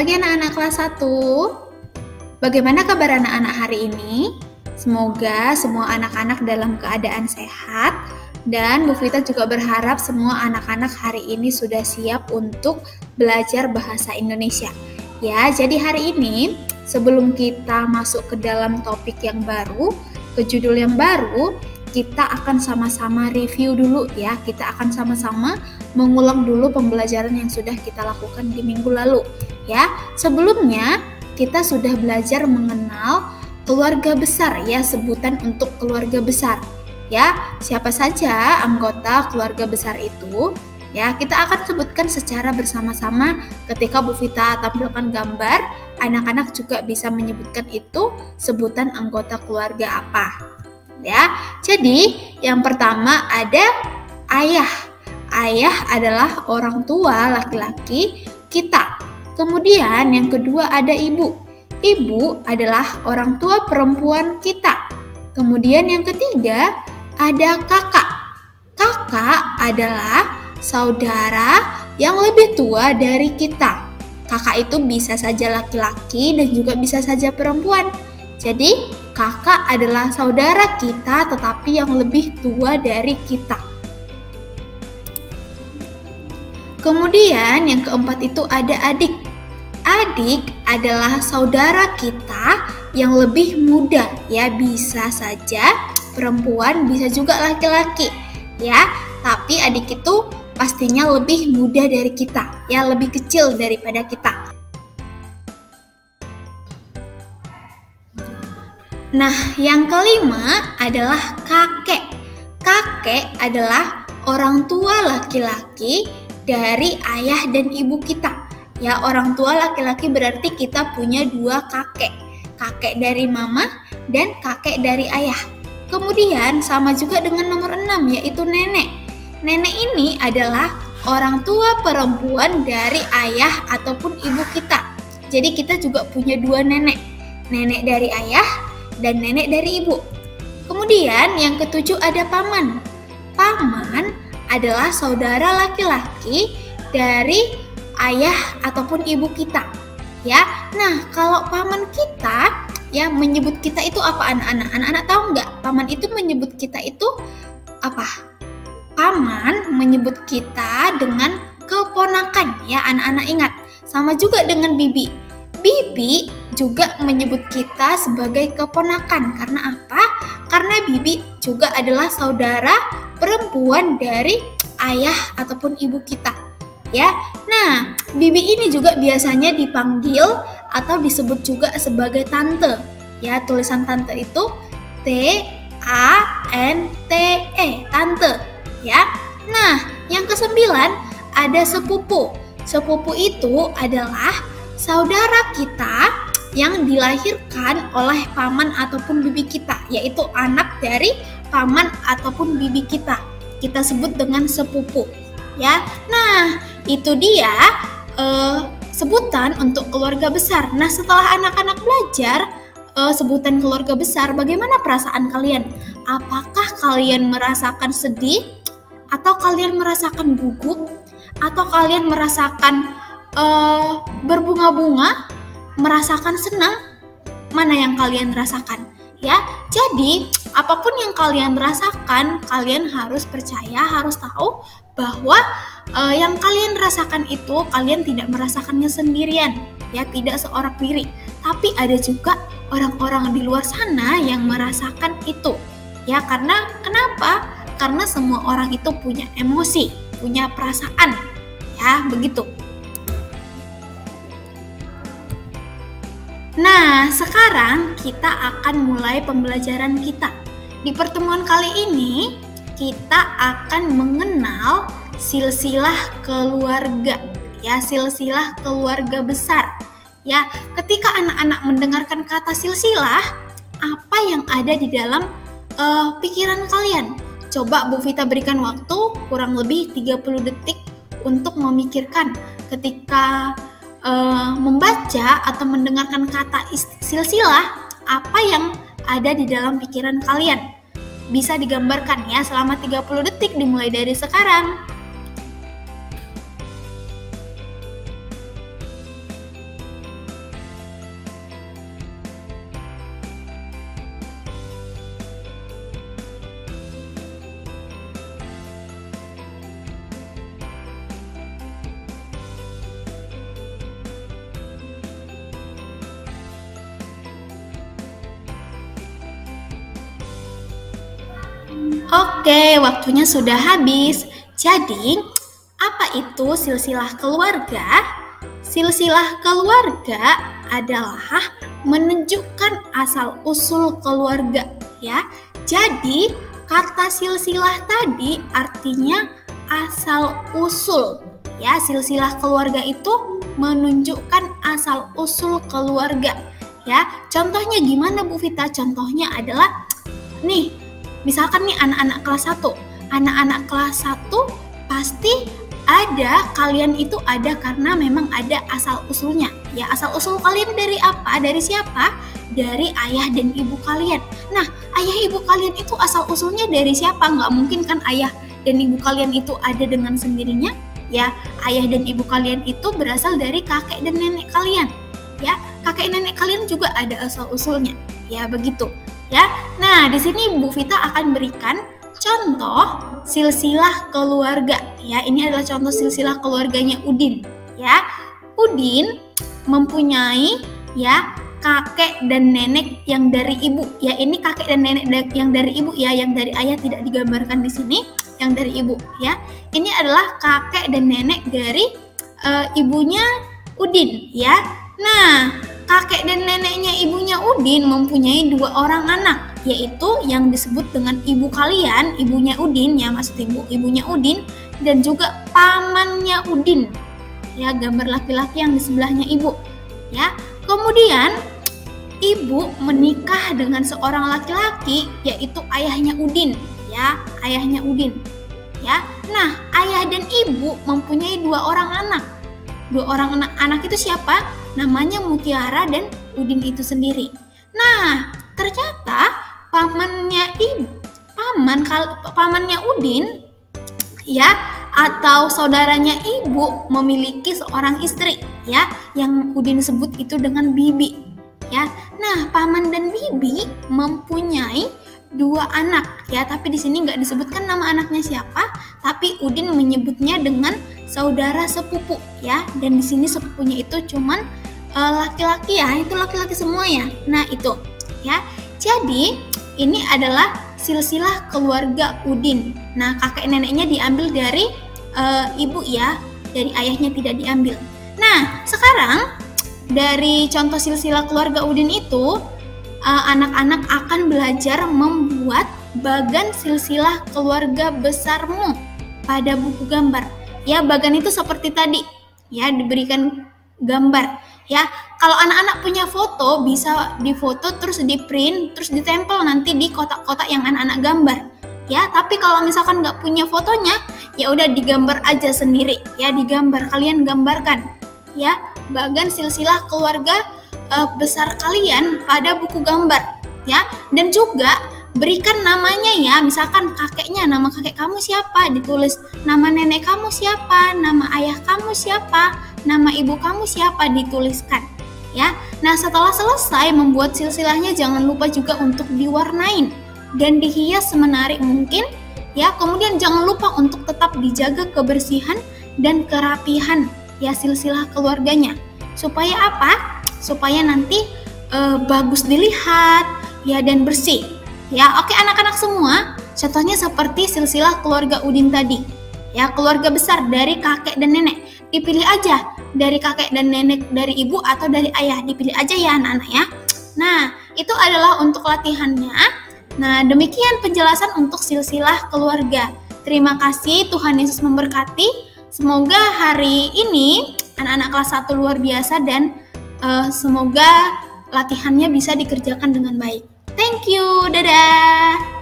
pagi anak-anak kelas 1. Bagaimana kabar anak-anak hari ini? Semoga semua anak-anak dalam keadaan sehat dan Bu Vita juga berharap semua anak-anak hari ini sudah siap untuk belajar bahasa Indonesia. Ya, jadi hari ini sebelum kita masuk ke dalam topik yang baru, ke judul yang baru, kita akan sama-sama review dulu ya. Kita akan sama-sama mengulang dulu pembelajaran yang sudah kita lakukan di minggu lalu ya. Sebelumnya kita sudah belajar mengenal keluarga besar ya, sebutan untuk keluarga besar. Ya, siapa saja anggota keluarga besar itu? Ya, kita akan sebutkan secara bersama-sama ketika Bu Vita tampilkan gambar, anak-anak juga bisa menyebutkan itu sebutan anggota keluarga apa ya. Jadi, yang pertama ada ayah. Ayah adalah orang tua laki-laki kita. Kemudian yang kedua ada ibu. Ibu adalah orang tua perempuan kita. Kemudian yang ketiga ada kakak. Kakak adalah saudara yang lebih tua dari kita. Kakak itu bisa saja laki-laki dan juga bisa saja perempuan. Jadi, kakak adalah saudara kita tetapi yang lebih tua dari kita. Kemudian yang keempat itu ada adik. Adik adalah saudara kita yang lebih muda ya bisa saja perempuan bisa juga laki-laki ya tapi adik itu pastinya lebih muda dari kita ya lebih kecil daripada kita Nah, yang kelima adalah kakek. Kakek adalah orang tua laki-laki dari ayah dan ibu kita. Ya, orang tua laki-laki berarti kita punya dua kakek. Kakek dari mama dan kakek dari ayah. Kemudian sama juga dengan nomor enam yaitu nenek. Nenek ini adalah orang tua perempuan dari ayah ataupun ibu kita. Jadi kita juga punya dua nenek. Nenek dari ayah dan nenek dari ibu. Kemudian yang ketujuh ada paman. Paman adalah saudara laki-laki dari ayah ataupun ibu kita. Ya, nah kalau paman kita ya menyebut kita itu apa anak-anak? Anak-anak tahu nggak? Paman itu menyebut kita itu apa? Paman menyebut kita dengan keponakan ya anak-anak ingat. Sama juga dengan bibi. Bibi juga menyebut kita sebagai keponakan. Karena apa? Karena Bibi juga adalah saudara perempuan dari ayah ataupun ibu kita. Ya. Nah, Bibi ini juga biasanya dipanggil atau disebut juga sebagai tante. Ya, tulisan tante itu T A N T E, tante. Ya. Nah, yang kesembilan ada sepupu. Sepupu itu adalah saudara kita yang dilahirkan oleh paman ataupun bibi kita, yaitu anak dari paman ataupun bibi kita. Kita sebut dengan sepupu, ya. Nah, itu dia uh, sebutan untuk keluarga besar. Nah, setelah anak-anak belajar uh, sebutan keluarga besar, bagaimana perasaan kalian? Apakah kalian merasakan sedih atau kalian merasakan gugup atau kalian merasakan uh, berbunga-bunga merasakan senang, mana yang kalian rasakan? Ya, jadi apa pun yang kalian rasakan, kalian harus percaya, harus tahu bahwa uh, yang kalian rasakan itu kalian tidak merasakannya sendirian, ya tidak seorang diri, tapi ada juga orang-orang di luar sana yang merasakan itu. Ya, karena kenapa? Karena semua orang itu punya emosi, punya perasaan. Ya, begitu. Nah, sekarang kita akan mulai pembelajaran kita. Di pertemuan kali ini, kita akan mengenal silsilah keluarga. Ya, silsilah keluarga besar. Ya, ketika anak-anak mendengarkan kata silsilah, apa yang ada di dalam uh, pikiran kalian? Coba Bu Vita berikan waktu kurang lebih 30 detik untuk memikirkan ketika uh, membaca atau mendengarkan kata silsilah, apa yang ada di dalam pikiran kalian. Bisa digambarkan ya selama 30 detik dimulai dari sekarang. Oke, waktunya sudah habis. Jadi, apa itu silsilah keluarga? Silsilah keluarga adalah menunjukkan asal-usul keluarga, ya. Jadi, kata silsilah tadi artinya asal-usul. Ya, silsilah keluarga itu menunjukkan asal-usul keluarga. Ya, contohnya gimana Bu Vita? Contohnya adalah nih, misalkan nih anak-anak kelas 1. Anak-anak kelas 1 pasti ada kalian itu ada karena memang ada asal usulnya. Ya asal usul kalian dari apa? Dari siapa? Dari ayah dan ibu kalian. Nah ayah ibu kalian itu asal usulnya dari siapa? Nggak mungkin kan ayah dan ibu kalian itu ada dengan sendirinya? Ya ayah dan ibu kalian itu berasal dari kakek dan nenek kalian. Ya kakek nenek kalian juga ada asal usulnya. Ya begitu ya nah di sini Bu Vita akan berikan contoh silsilah keluarga. Ya ini adalah contoh silsilah keluarganya Udin. Ya Udin mempunyai ya kakek dan nenek yang dari ibu. Ya ini kakek dan nenek yang dari ibu ya yang dari ayah tidak digambarkan di sini yang dari ibu. Ya ini adalah kakek dan nenek dari uh, ibunya Udin. Ya nah kakek dan neneknya ibunya Udin mempunyai dua orang anak yaitu yang disebut dengan ibu kalian, ibunya Udin ya maksud ibu, ibunya Udin dan juga pamannya Udin. Ya, gambar laki-laki yang di sebelahnya ibu. Ya. Kemudian ibu menikah dengan seorang laki-laki yaitu ayahnya Udin, ya, ayahnya Udin. Ya. Nah, ayah dan ibu mempunyai dua orang anak. Dua orang anak anak itu siapa? Namanya Mutiara dan Udin itu sendiri. Nah, ternyata pamannya ibu paman pamannya Udin ya atau saudaranya ibu memiliki seorang istri ya yang Udin sebut itu dengan bibi ya nah paman dan bibi mempunyai dua anak ya tapi di sini nggak disebutkan nama anaknya siapa tapi Udin menyebutnya dengan saudara sepupu ya dan di sini sepupunya itu cuman eh, laki-laki uh, ya itu laki-laki semua ya nah itu ya jadi ini adalah silsilah keluarga Udin. Nah, kakek neneknya diambil dari uh, ibu ya, dari ayahnya tidak diambil. Nah, sekarang dari contoh silsilah keluarga Udin itu, eh, anak-anak uh, akan belajar membuat bagan silsilah keluarga besarmu pada buku gambar. Ya, bagan itu seperti tadi, ya diberikan gambar. Ya kalau anak-anak punya foto bisa difoto terus di print terus ditempel nanti di kotak-kotak yang anak-anak gambar. Ya tapi kalau misalkan nggak punya fotonya ya udah digambar aja sendiri. Ya digambar kalian gambarkan. Ya bagan silsilah keluarga uh, besar kalian pada buku gambar. Ya dan juga berikan namanya ya misalkan kakeknya nama kakek kamu siapa ditulis nama nenek kamu siapa nama ayah kamu siapa nama ibu kamu siapa dituliskan ya. Nah, setelah selesai membuat silsilahnya jangan lupa juga untuk diwarnain dan dihias semenarik mungkin ya. Kemudian jangan lupa untuk tetap dijaga kebersihan dan kerapihan ya silsilah keluarganya. Supaya apa? Supaya nanti uh, bagus dilihat ya dan bersih. Ya, oke anak-anak semua, contohnya seperti silsilah keluarga Udin tadi. Ya, keluarga besar dari kakek dan nenek. Dipilih aja dari kakek dan nenek dari ibu atau dari ayah. Dipilih aja ya anak-anak ya. Nah itu adalah untuk latihannya. Nah demikian penjelasan untuk silsilah keluarga. Terima kasih Tuhan Yesus memberkati. Semoga hari ini anak-anak kelas 1 luar biasa dan uh, semoga latihannya bisa dikerjakan dengan baik thank you. Dadah